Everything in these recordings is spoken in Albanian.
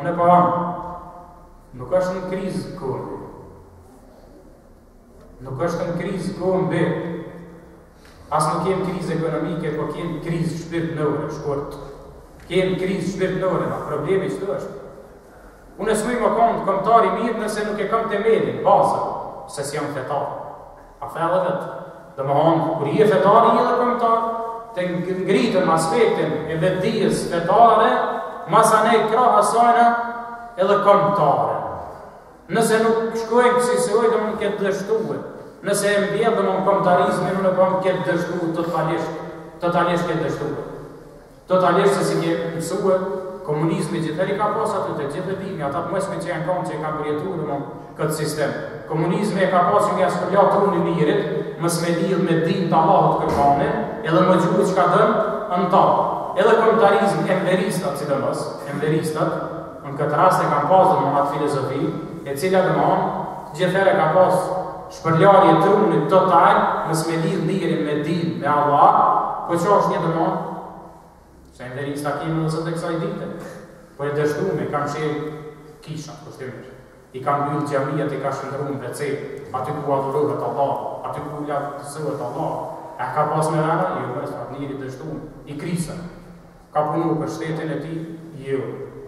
Unë e param, nuk është në krizë komb. Nuk është në krizë kombëtare. As nuk kemë krizë ekonomike, por kemë krizë shpirtnore, shkurt. Kemë krizë shpirtnore na, problemi qitu është. Unë s'muj me kon komtar i mirë nëse nuk e kam themelin, bazën, se s'jam fetar. A feja vet, domethënë kur je fetar je edhe kombëtar, të ngrit n'aspektin e vetëdijes fetare, masanej krahas saj edhe kombëtare. Nëse nuk shkojmë si se ojë, domon ke dështue. Nëse e mbjell, domon komtarizmin, në në bëmë ke dështue totalisht, totalisht ke dështue. Totalisht se si ke mësue komunizmi gjithë herë i ka pas ato të gjithë e dini ata të mesme që janë kanë që e kanë përjetuar domon këtë sistem. Komunizmi e ka pas që me ja shpërla trunin nirit, mos me lidh me din të Allahut kërkane, edhe me gjujt çka don në ta. Edhe komtarizmi, enveristat, sidomos enveristat, në këtë rast e kanë pas domon atë filozofi, e cila domon, gjithë herë e ka pas Shpërlarje truni total mos me lidh nirin me din me Allah po çka është një domon se enverista kemi edhe sot e kësaj dite po i dështum ka qenë kisha po shtemir i ka mbyllë xhamiat i ka shndrru në vece aty ku adhurohet Allah aty ku lartësohet Allah e ka pas me rana jo me së atë njeri i dështum i krisun ka punu për shtetin e tij jo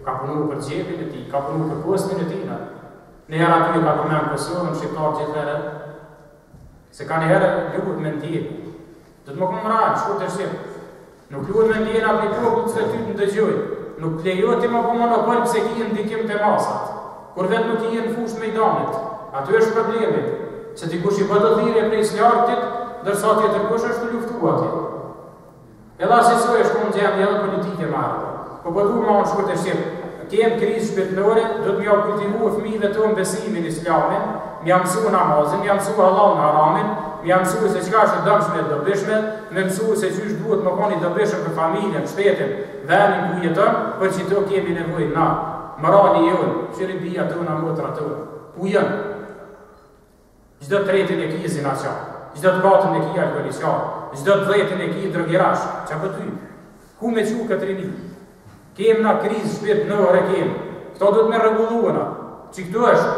ka punu për xhepin e tij ka punu për postin e tij në Niher aty ka përmen Kosovën, Shqiptarë gjithë herë, se kanjëherë luhet me ndjenja, dhe të më këmë mrajnë, shkurt e shqip, nuk luhet me ndjenjat e një populli, se ty të ndëgjojnë, nuk të lejohet ty me kon monopol, pse ki ndikim te masat, kur vetë nuk je në fushë mejdanit, aty është problemi, se dikush i bën do urdhëre prej së lartit, ndërsa tjetërkush është tu luftu aty. Edhe asisoj është mund të jam një dhe politikë e marrë. Po po du me thon shkurt e shqip. Kemë krizë shpirtnore, duhet me jau kultivue fmive tonë besimin islamin, me jau mësu namazin, me jau mësu hallallin haramin, me jau mësu se çka është e dëmshme e dobishme, me mësu se qysh duhet me kon i dobishëm për familjen, shtetin, dhe një ku jetën, për qito kemi nevojë na, rinia jonë, qe bijat tona, motrat tona. Ku janë? Çdo të tretin e ki zinaqar, çdo të katërtin e ki alkolisar, çdo të dhjetin e ki drogerash, ça bon ti? Ku me çu këtë rini? Kemë na krizë shpirtnore kemë, këto duhet me rregullue na, qi këtu është.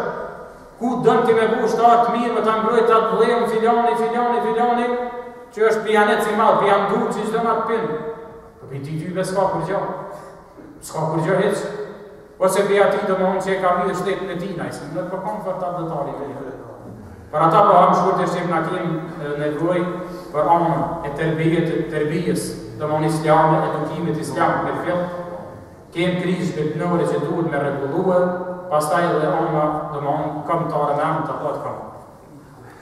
Ku don ti me bo ushtar të mirë me ta mbrojt atdheun filani, filani, filani, që është pijanec i madh, pijandur që çdo natë pin, po pi ti dyve s'ka kurgjo, s'ka kurgjo hiç, Po se prej atij domethënë që e ka vjedh shtetin e tij nejse nuk po kam fort atdhetari prej tyre Për ata po tham shkurt se na kem nevoj për anën e terbijes, terbijes domethënë islame, edukimit islam me fjalë, kem krizë shpirtnore që duhet me regullue, pastaj edhe anën domethënë komtare me anën e atdheut kam.